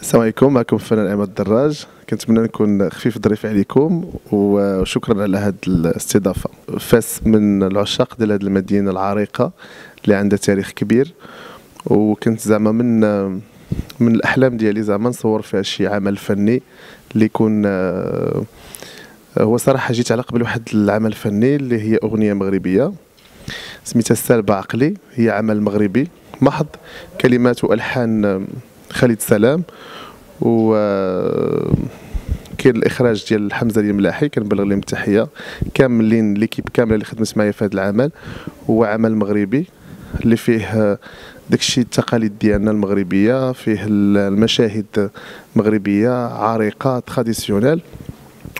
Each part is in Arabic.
السلام عليكم معكم الفنان عماد الدراج. كنتمنى نكون خفيف ظريف عليكم وشكرا على هذه الاستضافة. فاس من العشاق ديال هذه المدينة العريقة اللي عندها تاريخ كبير وكنت زعما من من الأحلام ديالي زعما نصور فيها شي عمل فني اللي يكون هو صراحة جيت على قبل واحد العمل الفني اللي هي أغنية مغربية سميتها السالبه عقلي. هي عمل مغربي محض كلمات وألحان خالد سلام و كاين الإخراج ديال حمزة الملاحي كنبلغ لهم التحية. كاملين ليكيب كاملة اللي خدمت معايا في هذا العمل. هو عمل مغربي اللي فيه داكشي التقاليد ديالنا المغربية فيه المشاهد مغربية عريقة تراديسيونيل.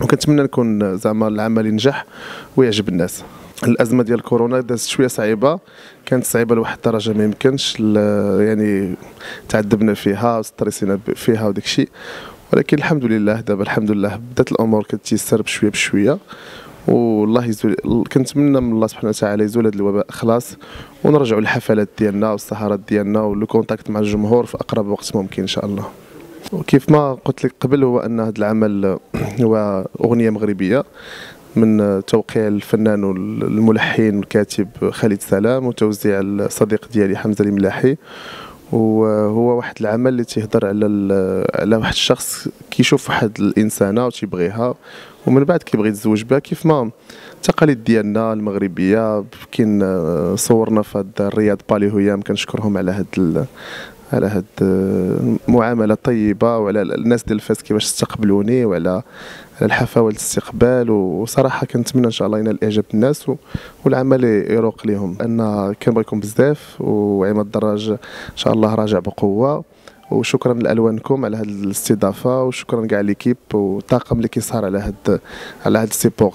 وكنتمنى نكون زعما العمل ينجح ويعجب الناس. الأزمة ديال كورونا دازت شوية صعيبة كانت صعيبة لواحد الدرجة ما يمكنش يعني تعذبنا فيها وستريسينا فيها وداك الشيء. ولكن الحمد لله دابا الحمد لله بدات الأمور كتيسر بشوية بشوية. والله يزول كنتمنى من الله سبحانه وتعالى يزول هذا الوباء خلاص ونرجعوا للحفلات ديالنا والسهرات ديالنا ولو كونتاكت مع الجمهور في أقرب وقت ممكن إن شاء الله. وكيف ما قلت لك قبل هو أن هذا العمل هو أغنية مغربية من توقيع الفنان والملحن والكاتب خالد سلام وتوزيع الصديق ديالي حمزة الملاحي. وهو واحد العمل اللي تيهضر على على واحد الشخص كيشوف واحد الإنسانة وتيبغيها ومن بعد كيبغي يتزوج بها. كيف ما التقاليد ديالنا المغربية كاين صورنا في هاد الرياض بالي هيام كنشكرهم على هاد على هاد المعامله الطيبه وعلى الناس ديال فاس كيفاش استقبلوني وعلى الحفاوة الاستقبال وصراحة كنتمنى إن شاء الله ينال إعجاب الناس والعمل يروق لهم لأن كنبغيكم بزاف وعماد الدراج إن شاء الله راجع بقوة. وشكرا لألوانكم على هذه الاستضافة. وشكرا كاع l'équipe والطاقم اللي كيسهر على هاد على هاد ال support